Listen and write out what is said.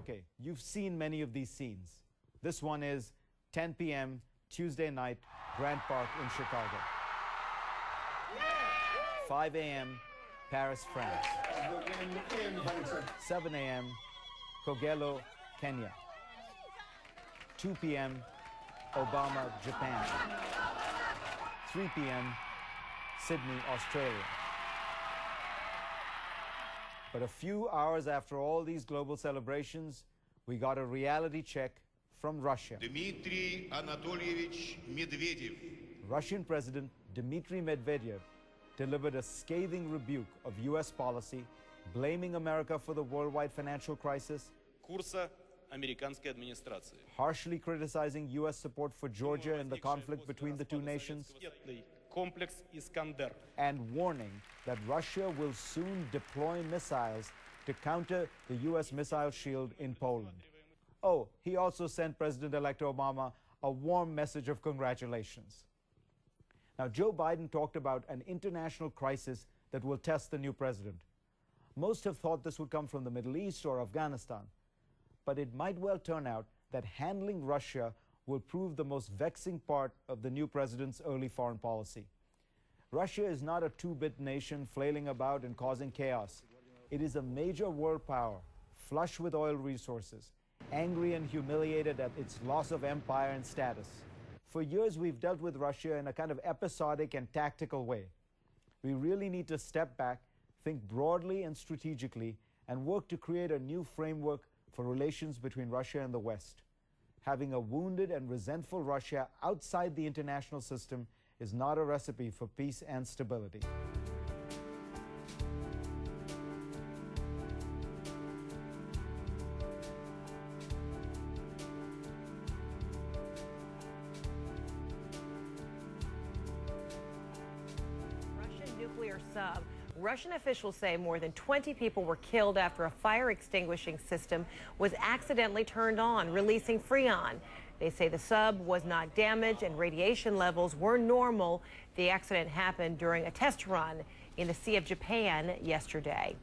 Okay, you've seen many of these scenes. This one is 10 p.m. Tuesday night, Grant Park in Chicago. 5 a.m., Paris, France. 7 a.m., Kogelo, Kenya. 2 p.m., Obama, Japan. 3 p.m., Sydney, Australia. But a few hours after all these global celebrations, we got a reality check from Russia. Дмитрий Анатольевич Медведев. Russian President Dmitry Medvedev delivered a scathing rebuke of U.S. policy, blaming America for the worldwide financial crisis, курса американской администрации. harshly criticizing U.S. support for Georgia in the conflict between the two nations, complex Iskander. And warning that Russia will soon deploy missiles to counter the U.S. missile shield in Poland. Oh, he also sent President-elect Obama a warm message of congratulations. Now, Joe Biden talked about an international crisis that will test the new president. Most have thought this would come from the Middle East or Afghanistan, but it might well turn out that handling Russia will prove the most vexing part of the new president's early foreign policy. Russia is not a two bit nation flailing about and causing chaos. It is a major world power, flush with oil resources, angry and humiliated at its loss of empire and status. For years, we've dealt with Russia in a kind of episodic and tactical way. We really need to step back, think broadly and strategically, and work to create a new framework for relations between Russia and the West. Having a wounded and resentful Russia outside the international system is not a recipe for peace and stability. Russian nuclear sub. Russian officials say more than 20 people were killed after a fire extinguishing system was accidentally turned on, releasing Freon. They say the sub was not damaged and radiation levels were normal. The accident happened during a test run in the Sea of Japan yesterday.